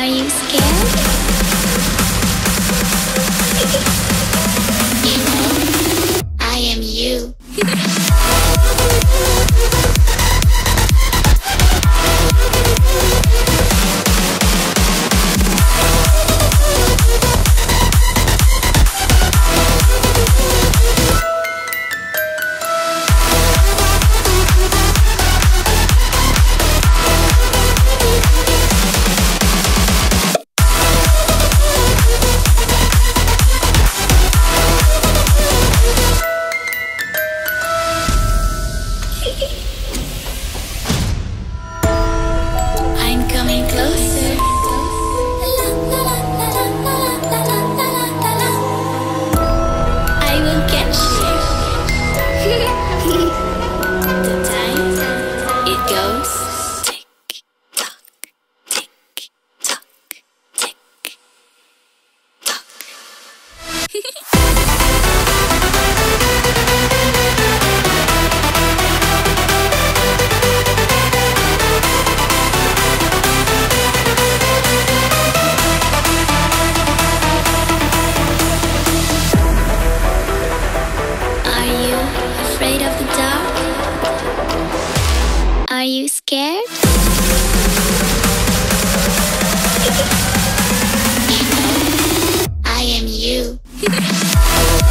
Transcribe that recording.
Are you scared? I am you. Are you afraid of the dog? Are you scared? Bye.